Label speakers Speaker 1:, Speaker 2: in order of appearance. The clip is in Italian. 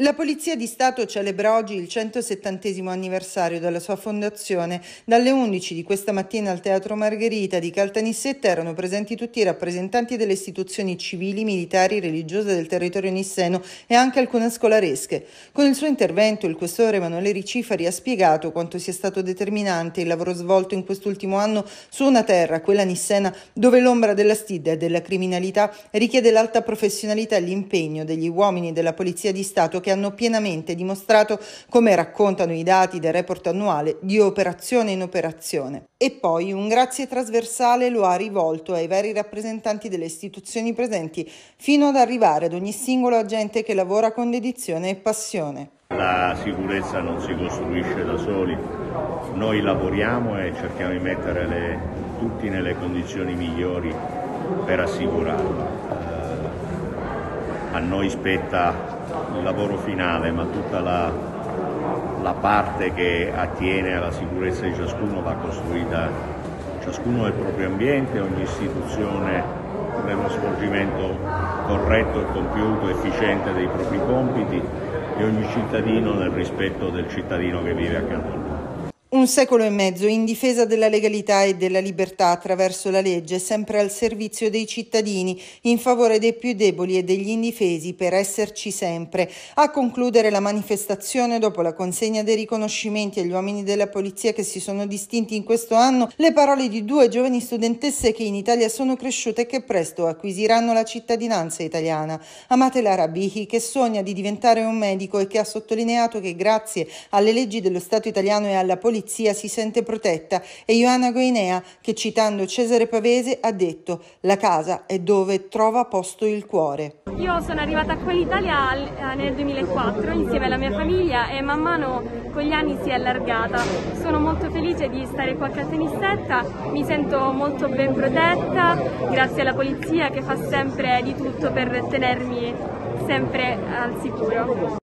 Speaker 1: La Polizia di Stato celebra oggi il 170 anniversario della sua fondazione. Dalle 11 di questa mattina al Teatro Margherita di Caltanissetta erano presenti tutti i rappresentanti delle istituzioni civili, militari, religiose del territorio nisseno e anche alcune scolaresche. Con il suo intervento il questore Emanuele Ricifari ha spiegato quanto sia stato determinante il lavoro svolto in quest'ultimo anno su una terra, quella nissena, dove l'ombra della stida e della criminalità richiede l'alta professionalità e l'impegno degli uomini della Polizia di Stato che hanno pienamente dimostrato, come raccontano i dati del report annuale, di operazione in operazione. E poi un grazie trasversale lo ha rivolto ai vari rappresentanti delle istituzioni presenti, fino ad arrivare ad ogni singolo agente che lavora con dedizione e passione.
Speaker 2: La sicurezza non si costruisce da soli, noi lavoriamo e cerchiamo di mettere le, tutti nelle condizioni migliori per assicurarla. A noi spetta il lavoro finale, ma tutta la, la parte che attiene alla sicurezza di ciascuno va costruita ciascuno nel proprio ambiente, ogni istituzione nello svolgimento corretto, compiuto, efficiente dei propri compiti e ogni cittadino nel rispetto del cittadino che vive accanto a lui.
Speaker 1: Un secolo e mezzo in difesa della legalità e della libertà attraverso la legge, sempre al servizio dei cittadini, in favore dei più deboli e degli indifesi, per esserci sempre. A concludere la manifestazione, dopo la consegna dei riconoscimenti agli uomini della polizia che si sono distinti in questo anno, le parole di due giovani studentesse che in Italia sono cresciute e che presto acquisiranno la cittadinanza italiana. Amate Lara Bihi, che sogna di diventare un medico e che ha sottolineato che grazie alle leggi dello Stato italiano e alla polizia polizia si sente protetta e Ioanna Goinea che citando Cesare Pavese ha detto la casa è dove trova posto il cuore.
Speaker 3: Io sono arrivata qua in Italia eh, nel 2004 insieme alla mia famiglia e man mano con gli anni si è allargata. Sono molto felice di stare qua a Caltanissetta, mi sento molto ben protetta grazie alla polizia che fa sempre di tutto per tenermi sempre al sicuro.